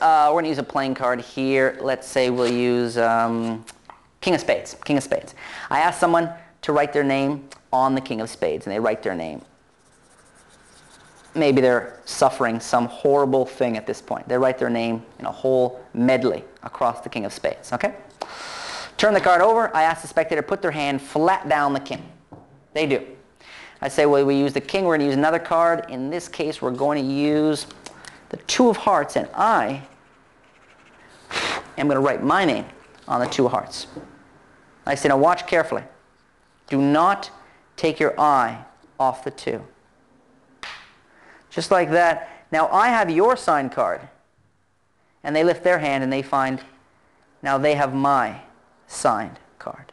uh, we're going to use a playing card here. Let's say we'll use um, King of Spades. King of Spades. I ask someone to write their name on the King of Spades, and they write their name. Maybe they're suffering some horrible thing at this point. They write their name in a whole medley across the King of Spades. Okay? Turn the card over. I ask the spectator to put their hand flat down the king. They do. I say, well, we use the king. We're going to use another card. In this case, we're going to use the two of hearts, and I am going to write my name on the two hearts. I say, now watch carefully. Do not take your eye off the two. Just like that. Now I have your sign card. And they lift their hand and they find, now they have my signed card.